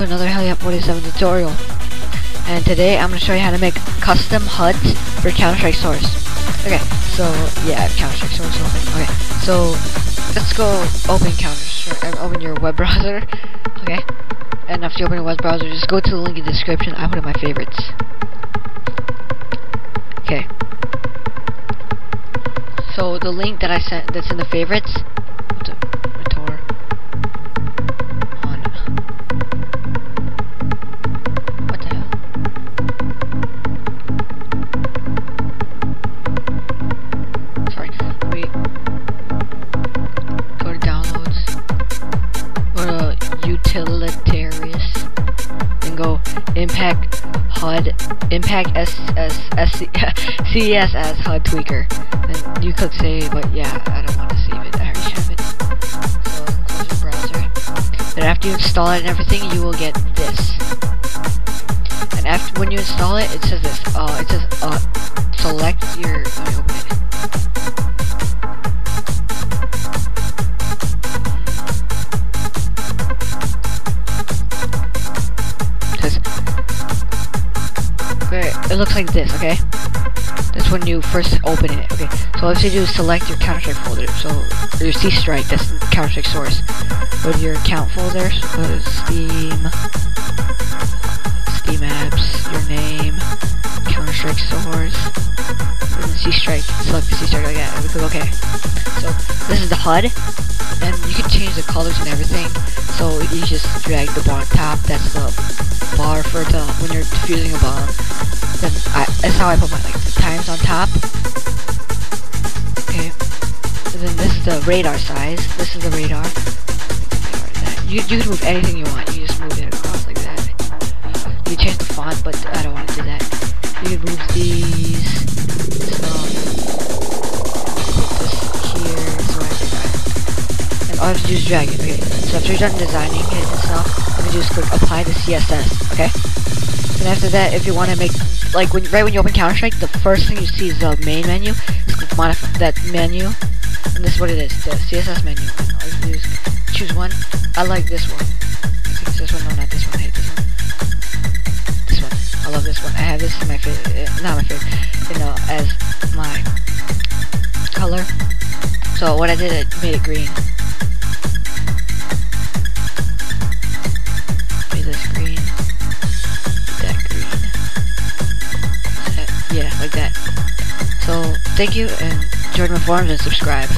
another Heli 47 tutorial. And today I'm going to show you how to make custom HUDs for Counter-Strike Source. Okay, so yeah, Counter-Strike Source open. Okay, so let's go open Counter-Strike, uh, open your web browser. Okay, and after you open your web browser, just go to the link in the description. I put it in my favorites. Okay. So the link that I sent that's in the favorites impact HUD impact S S S CSS HUD tweaker. And you click save, but yeah, I don't want to save it. I already have it. So close your browser. Then after you install it and everything, you will get this. And after when you install it, it says this. Uh, it says uh, select your. Let me open it. Looks like this, okay? That's when you first open it, okay? So all you have to do is select your Counter-Strike folder. So, your C-Strike, that's Counter-Strike source. Go to your account folder, so go to Steam, Steam apps, your name, Counter-Strike source, and C-Strike. Select the C-Strike like that, and we click OK. So, this is the HUD, and you can change the colors and everything. So, you just drag the bar on top, that's the bar for the, when you're defusing a bomb. Then I, that's how I put my like times on top. Okay. And then this is the radar size. This is the radar. You you can move anything you want. You just move it across like that. You change the font, but I don't want to do that. You can move these. Um, here, so I all have to do is drag it. Okay. So after you're done designing it and stuff, all you do click apply the CSS. Okay. And after that, if you want to make like when right when you open Counter Strike, the first thing you see is the main menu. Just modify that menu, and this is what it is: the CSS menu. All you do choose one. I like this one. This one. No, not this one. I hate this one. This one. I love this one. I have this in my favorite. Uh, not my favorite. You know, as my color. So what I did, I made it green. That green. Yeah, like that. So, thank you, and join my forums and subscribe.